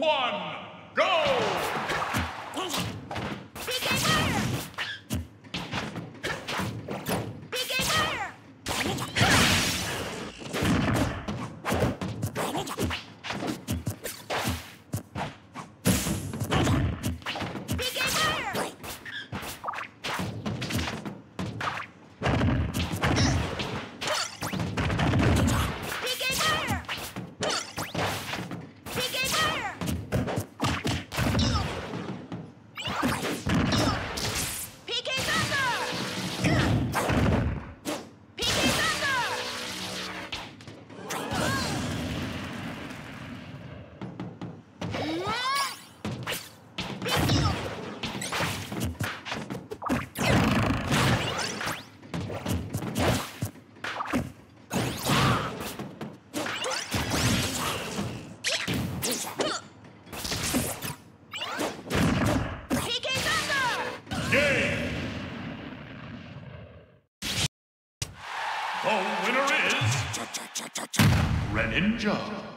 one, go! The winner is... Greninja.